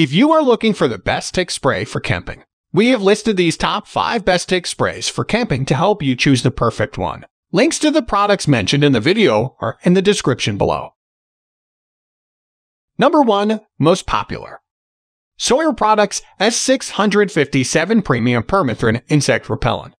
If you are looking for the best tick spray for camping, we have listed these top 5 best tick sprays for camping to help you choose the perfect one. Links to the products mentioned in the video are in the description below. Number 1. Most popular. Sawyer Products S657 Premium Permethrin Insect Repellent.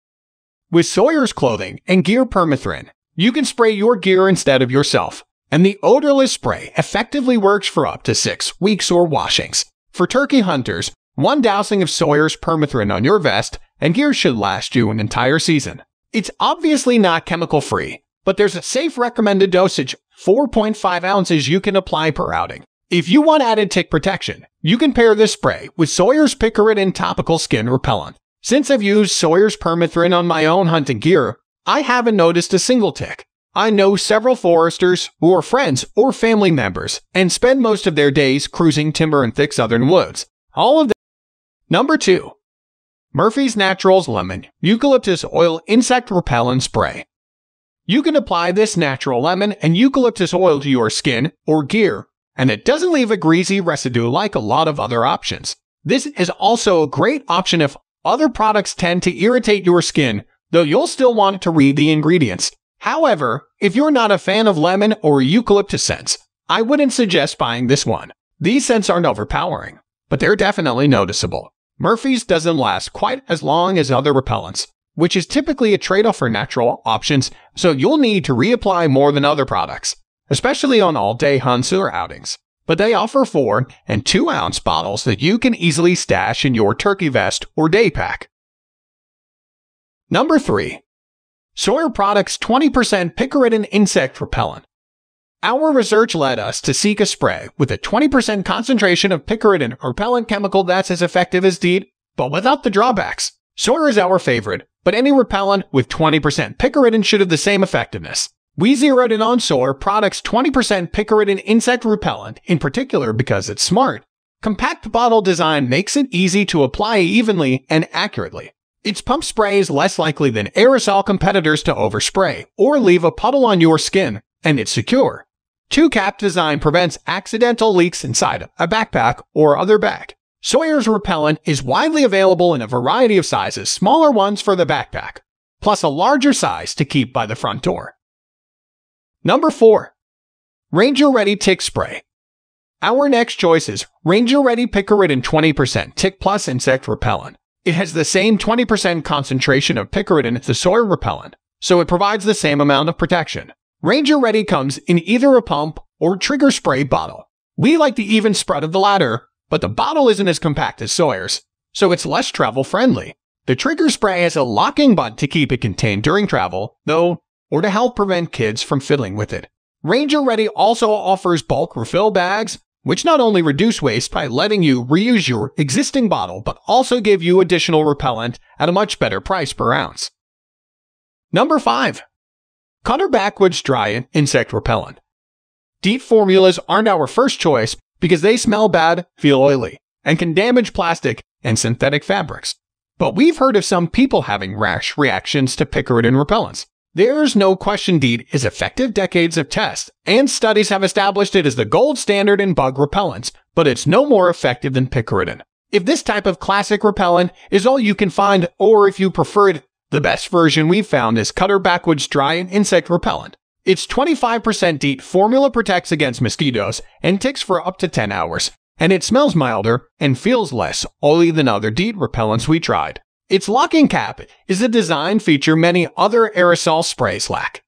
With Sawyer's clothing and gear permethrin, you can spray your gear instead of yourself, and the odorless spray effectively works for up to 6 weeks or washings. For turkey hunters, one dousing of Sawyer's permethrin on your vest and gear should last you an entire season. It's obviously not chemical free, but there's a safe recommended dosage 4.5 ounces you can apply per outing. If you want added tick protection, you can pair this spray with Sawyer's Picaridin Topical Skin Repellent. Since I've used Sawyer's Permethrin on my own hunting gear, I haven't noticed a single tick. I know several foresters who are friends or family members and spend most of their days cruising timber in thick southern woods. All of them. Number 2. Murphy's Naturals Lemon Eucalyptus Oil Insect Repellent Spray. You can apply this natural lemon and eucalyptus oil to your skin or gear, and it doesn't leave a greasy residue like a lot of other options. This is also a great option if other products tend to irritate your skin, though you'll still want to read the ingredients. However, if you're not a fan of lemon or eucalyptus scents, I wouldn't suggest buying this one. These scents aren't overpowering, but they're definitely noticeable. Murphy's doesn't last quite as long as other repellents, which is typically a trade-off for natural options, so you'll need to reapply more than other products, especially on all-day hunts or outings. But they offer 4 and 2 ounce bottles that you can easily stash in your turkey vest or day pack. Number 3. Sawyer Products 20% Picaridin Insect Repellent. Our research led us to seek a spray with a 20% concentration of picaridin repellent chemical that's as effective as DEET, but without the drawbacks. Sawyer is our favorite, but any repellent with 20% picaridin should have the same effectiveness. We zeroed in on Sawyer Products 20% picaridin insect repellent, in particular because it's smart. Compact bottle design makes it easy to apply evenly and accurately. Its pump spray is less likely than aerosol competitors to overspray or leave a puddle on your skin, and it's secure. Two-cap design prevents accidental leaks inside a backpack or other bag. Sawyer's repellent is widely available in a variety of sizes, smaller ones for the backpack, plus a larger size to keep by the front door. Number 4. Ranger Ready Tick Spray. Our next choice is Ranger Ready Picaridin 20% Tick Plus Insect Repellent. It has the same 20% concentration of picaridin as the Sawyer repellent, so it provides the same amount of protection. Ranger Ready comes in either a pump or trigger spray bottle. We like the even spread of the latter, but the bottle isn't as compact as Sawyer's, so it's less travel friendly. The trigger spray has a locking button to keep it contained during travel, though, or to help prevent kids from fiddling with it. Ranger Ready also offers bulk refill bags, which not only reduce waste by letting you reuse your existing bottle, but also give you additional repellent at a much better price per ounce. Number 5. Cutter Backwoods Dry Insect Repellent. DEET formulas aren't our first choice because they smell bad, feel oily, and can damage plastic and synthetic fabrics. But we've heard of some people having rash reactions to picaridin repellents. There's no question DEET is effective decades of tests, and studies have established it as the gold standard in bug repellents, but it's no more effective than picaridin. If this type of classic repellent is all you can find, or if you prefer it the best version we've found is Cutter Backwoods Dry Insect Repellent. Its 25% DEET formula protects against mosquitoes and ticks for up to 10 hours, and it smells milder and feels less oily than other DEET repellents we tried. Its locking cap is a design feature many other aerosol sprays lack.